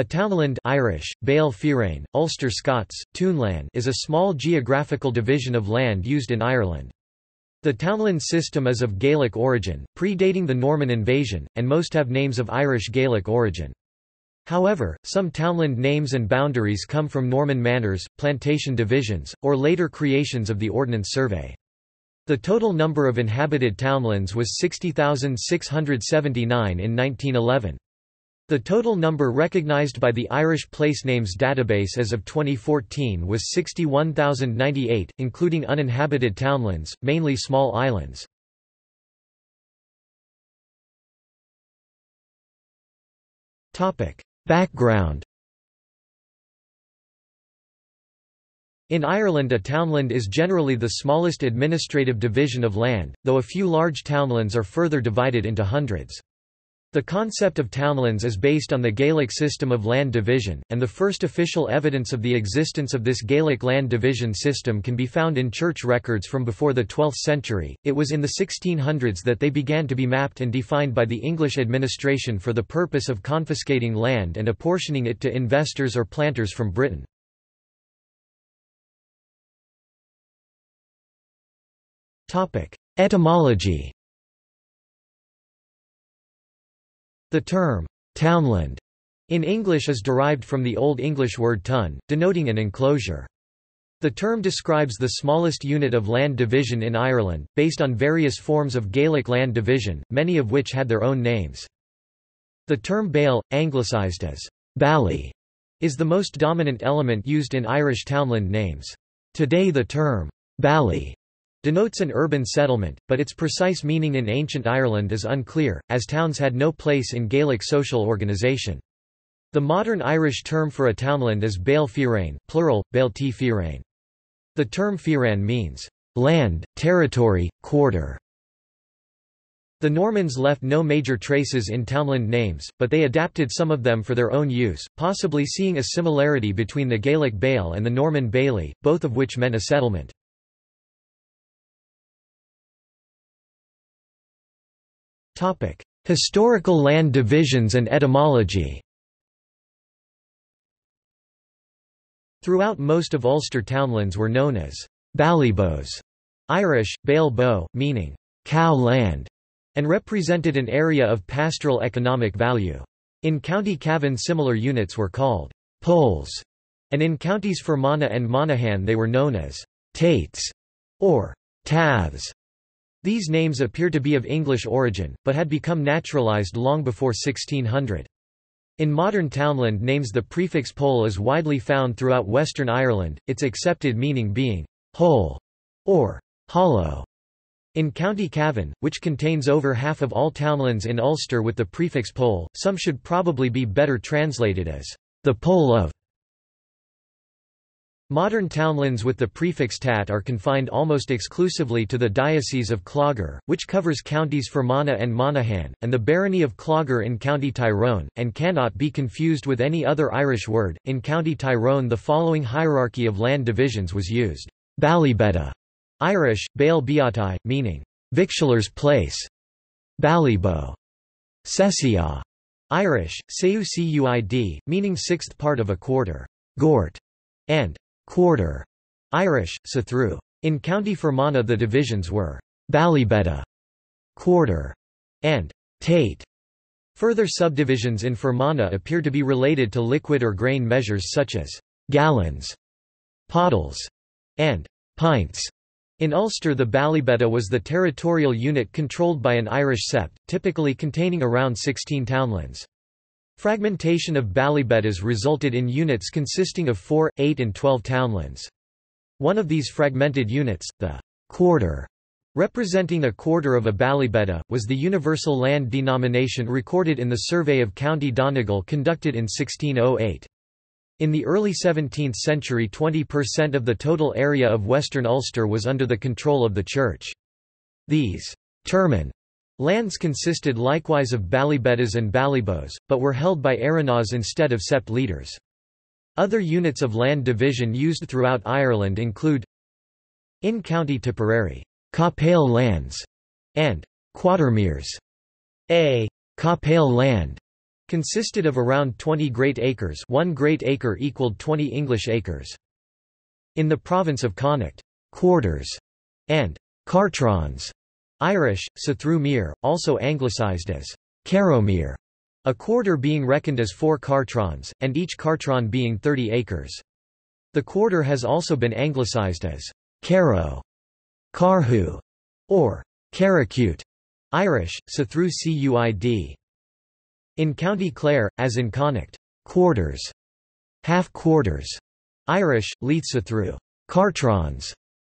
A townland Irish, Béal Fearainn, Ulster Scots, Toonlann is a small geographical division of land used in Ireland. The townland system is of Gaelic origin, predating the Norman invasion, and most have names of Irish Gaelic origin. However, some townland names and boundaries come from Norman manors, plantation divisions, or later creations of the Ordnance Survey. The total number of inhabited townlands was 60,679 in 1911. The total number recognized by the Irish Placenames database as of 2014 was 61,098, including uninhabited townlands, mainly small islands. Background In Ireland a townland is generally the smallest administrative division of land, though a few large townlands are further divided into hundreds. The concept of townlands is based on the Gaelic system of land division, and the first official evidence of the existence of this Gaelic land division system can be found in church records from before the 12th century. It was in the 1600s that they began to be mapped and defined by the English administration for the purpose of confiscating land and apportioning it to investors or planters from Britain. Etymology The term, townland, in English is derived from the Old English word tun, denoting an enclosure. The term describes the smallest unit of land division in Ireland, based on various forms of Gaelic land division, many of which had their own names. The term Béal, anglicised as Bally, is the most dominant element used in Irish townland names. Today the term Bally denotes an urban settlement, but its precise meaning in ancient Ireland is unclear, as towns had no place in Gaelic social organisation. The modern Irish term for a townland is Béal Fearainn, plural, Bailti Fearainn. The term Fiaran means, land, territory, quarter. The Normans left no major traces in townland names, but they adapted some of them for their own use, possibly seeing a similarity between the Gaelic Béal and the Norman Bailey, both of which meant a settlement. Historical land divisions and etymology Throughout most of Ulster townlands were known as Ballyboes, Irish, Bale Bow, meaning cow land, and represented an area of pastoral economic value. In County Cavan similar units were called poles, and in counties Fermanagh and Monaghan they were known as tates or taths. These names appear to be of English origin, but had become naturalised long before 1600. In modern townland names the prefix pole is widely found throughout Western Ireland, its accepted meaning being hole or hollow. In County Cavan, which contains over half of all townlands in Ulster with the prefix pole, some should probably be better translated as the pole of Modern townlands with the prefix tat are confined almost exclusively to the Diocese of Clogher, which covers counties Fermanagh and Monaghan, and the barony of Clogher in County Tyrone, and cannot be confused with any other Irish word. In County Tyrone the following hierarchy of land divisions was used. Ballybeda, Irish, Baal Beatai, meaning, victualler's place. Ballybo, Sesia, Irish, Seucuid, meaning sixth part of a quarter. Gort. And quarter, Irish, sathru. In County Fermanagh the divisions were Ballybetta, quarter, and Tate. Further subdivisions in Fermanagh appear to be related to liquid or grain measures such as gallons, pottles, and pints. In Ulster the Ballybetta was the territorial unit controlled by an Irish sept, typically containing around 16 townlands. Fragmentation of ballybedas resulted in units consisting of 4, 8 and 12 townlands. One of these fragmented units, the quarter, representing a quarter of a ballybeda, was the universal land denomination recorded in the Survey of County Donegal conducted in 1608. In the early 17th century 20% of the total area of western Ulster was under the control of the Church. These termon Lands consisted likewise of ballybedas and ballyboes, but were held by erenaghs instead of sept leaders. Other units of land division used throughout Ireland include in County Tipperary, Capale lands, and Quatermeres. A. Capale land consisted of around 20 great acres one great acre equaled 20 English acres. In the province of Connacht, quarters and cartrons Irish, Sathru also anglicised as Caromere, a quarter being reckoned as four cartrons, and each cartron being 30 acres. The quarter has also been anglicised as Caro, Carhu, or Caracute, Irish, Sathru Cuid. In County Clare, as in Connacht, quarters, half quarters, Irish, Leithsathru, cartrons,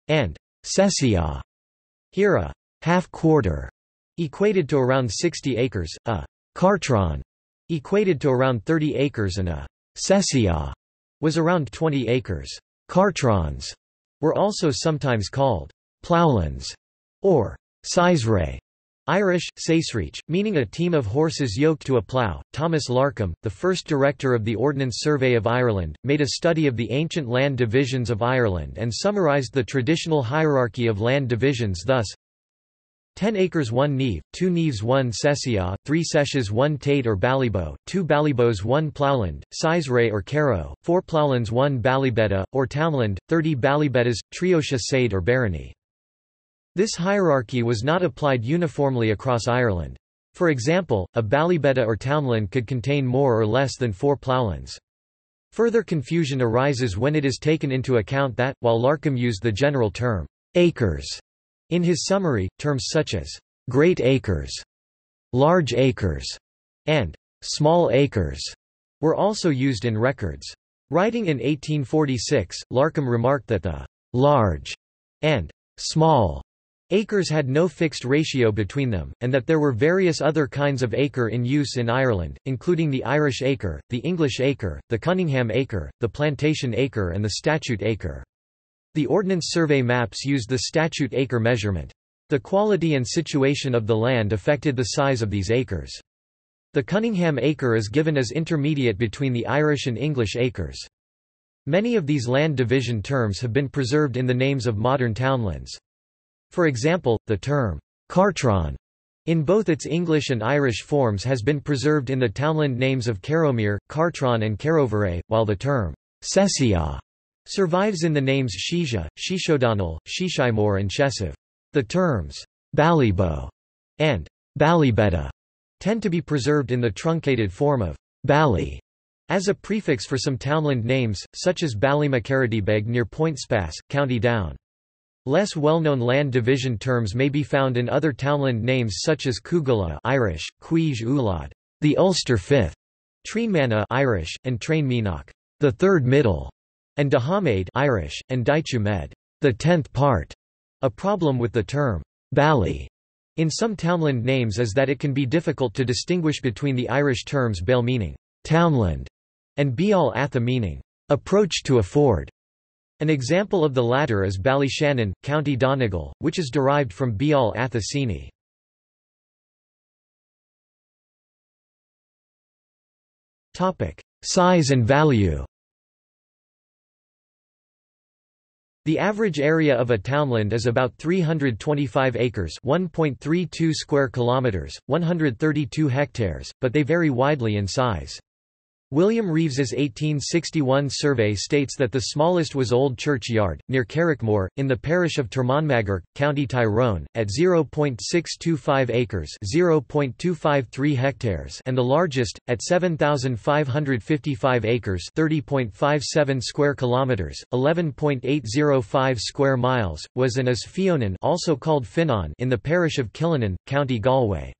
and Sessia, here a half quarter, equated to around 60 acres, a Cartron, equated to around 30 acres and a Sessia was around 20 acres. Cartrons were also sometimes called ploughlands or Sizeray. Irish, Saesreach, meaning a team of horses yoked to a plough. Thomas Larcom, the first director of the Ordnance Survey of Ireland, made a study of the ancient land divisions of Ireland and summarised the traditional hierarchy of land divisions thus 10 acres 1 neve, 2 neves 1 sessia, 3 seshes 1 tate or ballybow, 2 ballybows 1 ploughland, sizeray or caro, 4 ploughlands 1 ballybeta, or townland, 30 ballybetas, triotia sade or barony. This hierarchy was not applied uniformly across Ireland. For example, a ballybeta or townland could contain more or less than four ploughlands. Further confusion arises when it is taken into account that, while Larcom used the general term, acres, in his summary, terms such as great acres, large acres, and small acres were also used in records. Writing in 1846, Larcom remarked that the large and small acres had no fixed ratio between them, and that there were various other kinds of acre in use in Ireland, including the Irish acre, the English acre, the Cunningham acre, the plantation acre and the statute acre. The Ordnance Survey maps used the statute acre measurement. The quality and situation of the land affected the size of these acres. The Cunningham acre is given as intermediate between the Irish and English acres. Many of these land division terms have been preserved in the names of modern townlands. For example, the term cartron in both its English and Irish forms has been preserved in the townland names of Caromere, Cartron and Carovere, while the term Sessia Survives in the names Shisha, Shishodonal, Shishimore and Shesiv. The terms Ballybow and Ballybeta tend to be preserved in the truncated form of Bally as a prefix for some townland names, such as Ballymacaridybeg near Point Poyntzpass, County Down. Less well-known land division terms may be found in other townland names such as Kugala Irish, Quij Ulad, the Ulster Fifth, Treenmana Irish, and Train the third middle and Dahamade Irish, and Daichumed, the tenth part. A problem with the term Bally in some townland names is that it can be difficult to distinguish between the Irish terms Bale meaning townland and Beal Atha meaning approach to a ford. An example of the latter is Ballyshannon, County Donegal, which is derived from Beal Atha Sini. Size and value The average area of a townland is about 325 acres, 1.32 square kilometers, 132 hectares, but they vary widely in size. William Reeves's 1861 survey states that the smallest was Old Church Yard, near Carrickmore, in the parish of Termonmagurk, County Tyrone, at 0.625 acres (0.253 hectares) and the largest, at 7,555 acres (30.57 square kilometers, 11.805 square miles), was and is Fionan, also called Finon, in the parish of Killinan, County Galway.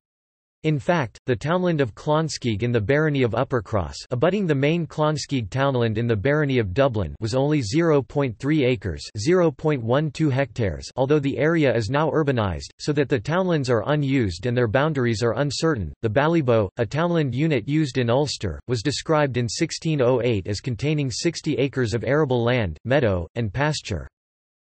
In fact, the townland of Clonskeagh in the barony of Uppercross abutting the main Clonskeagh townland in the barony of Dublin was only 0.3 acres 0.12 hectares although the area is now urbanised, so that the townlands are unused and their boundaries are uncertain. The Ballybow, a townland unit used in Ulster, was described in 1608 as containing 60 acres of arable land, meadow, and pasture.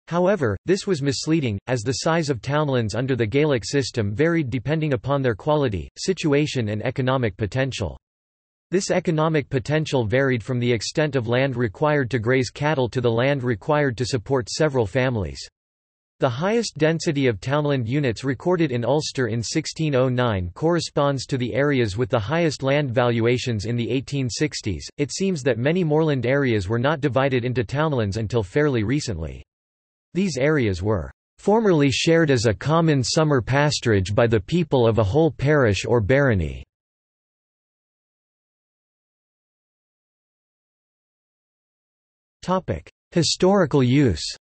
However, this was misleading, as the size of townlands under the Gaelic system varied depending upon their quality, situation and economic potential. This economic potential varied from the extent of land required to graze cattle to the land required to support several families. The highest density of townland units recorded in Ulster in 1609 corresponds to the areas with the highest land valuations in the 1860s. It seems that many moorland areas were not divided into townlands until fairly recently. These areas were formerly shared as a common summer pasturage by the people of a whole parish or barony. Historical use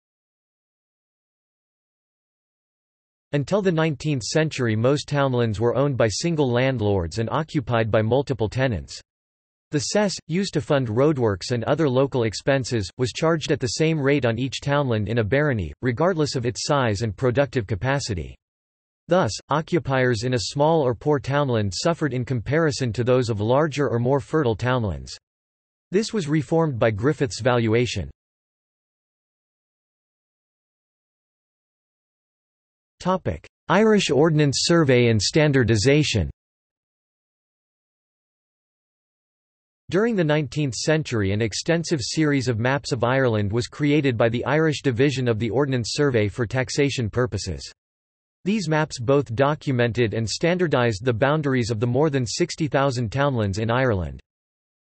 Until the 19th century most townlands were owned by single landlords and occupied by multiple tenants. The cess, used to fund roadworks and other local expenses, was charged at the same rate on each townland in a barony, regardless of its size and productive capacity. Thus, occupiers in a small or poor townland suffered in comparison to those of larger or more fertile townlands. This was reformed by Griffith's valuation. Irish Ordnance Survey and Standardisation During the 19th century an extensive series of maps of Ireland was created by the Irish Division of the Ordnance Survey for taxation purposes. These maps both documented and standardised the boundaries of the more than 60,000 townlands in Ireland.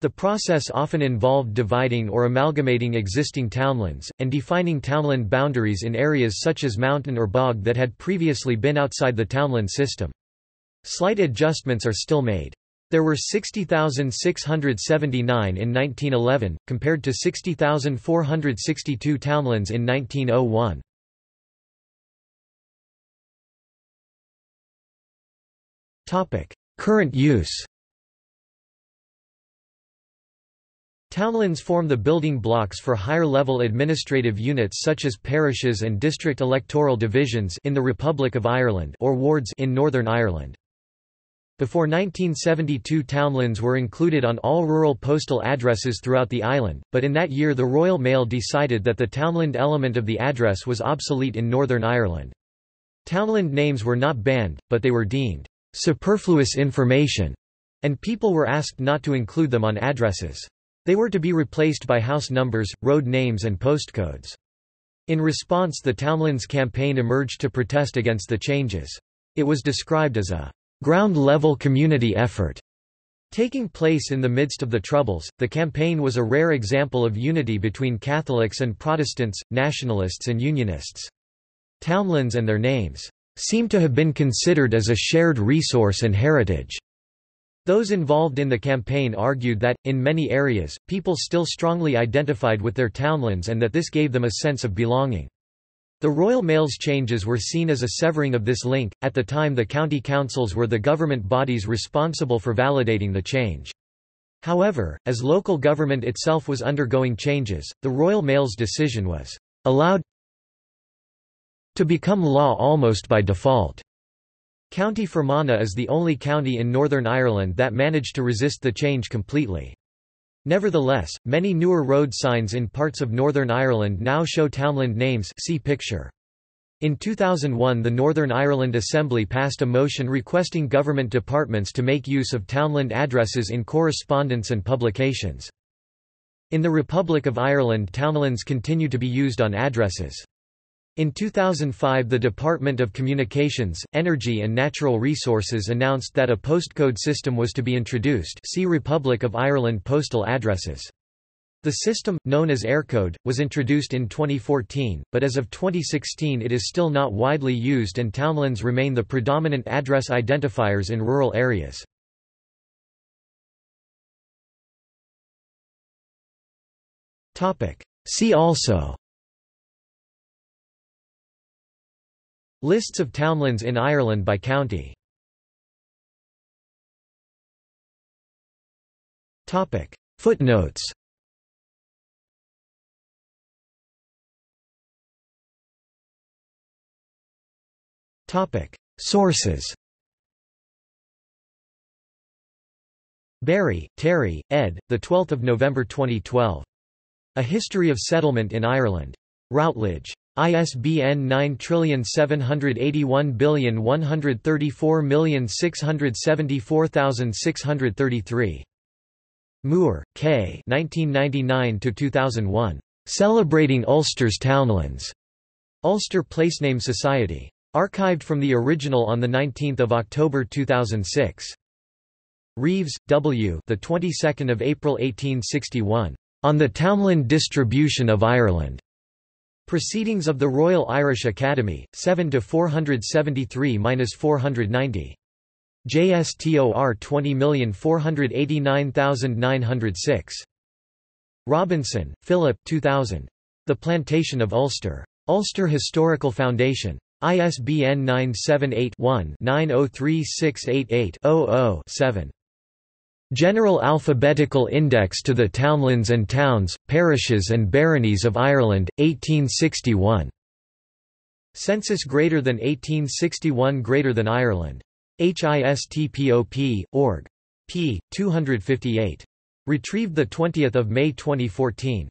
The process often involved dividing or amalgamating existing townlands, and defining townland boundaries in areas such as mountain or bog that had previously been outside the townland system. Slight adjustments are still made. There were 60,679 in 1911, compared to 60,462 townlands in 1901. Current use Townlands form the building blocks for higher-level administrative units such as parishes and district electoral divisions in the Republic of Ireland or wards in Northern Ireland. Before 1972 townlands were included on all rural postal addresses throughout the island, but in that year the Royal Mail decided that the townland element of the address was obsolete in Northern Ireland. Townland names were not banned, but they were deemed superfluous information, and people were asked not to include them on addresses. They were to be replaced by house numbers, road names and postcodes. In response the Townlands campaign emerged to protest against the changes. It was described as a ground-level community effort. Taking place in the midst of the Troubles, the campaign was a rare example of unity between Catholics and Protestants, nationalists and Unionists. Townlands and their names seem to have been considered as a shared resource and heritage. Those involved in the campaign argued that, in many areas, people still strongly identified with their townlands and that this gave them a sense of belonging. The Royal Mail's changes were seen as a severing of this link. At the time, the county councils were the government bodies responsible for validating the change. However, as local government itself was undergoing changes, the Royal Mail's decision was allowed to become law almost by default. County Fermanagh is the only county in Northern Ireland that managed to resist the change completely. Nevertheless, many newer road signs in parts of Northern Ireland now show townland names see picture. In 2001 the Northern Ireland Assembly passed a motion requesting government departments to make use of townland addresses in correspondence and publications. In the Republic of Ireland townlands continue to be used on addresses. In 2005 the Department of Communications, Energy and Natural Resources announced that a postcode system was to be introduced see Republic of Ireland postal addresses. The system, known as Eircode, was introduced in 2014, but as of 2016 it is still not widely used and townlands remain the predominant address identifiers in rural areas. See also Lists of townlands in Ireland by county Footnotes Sources Barry, Terry, ed. The 12th of November 2012. A History of Settlement in Ireland. Routledge. ISBN 9781134674633. Moore, K. 1999 2001. Celebrating Ulster's Townlands. Ulster Placename Society. Archived from the original on the 19th of October 2006. Reeves, W. The 22nd of April 1861. On the Townland Distribution of Ireland. Proceedings of the Royal Irish Academy, 7 to 473-490. JSTOR 20489906. Robinson, Philip 2000. The Plantation of Ulster. Ulster Historical Foundation. ISBN 978-1-903688-00-7. General Alphabetical Index to the Townlands and Towns, Parishes and Baronies of Ireland, 1861. Census greater than 1861 greater than Ireland. HISTPOP, org. p. 258. Retrieved 20 May 2014.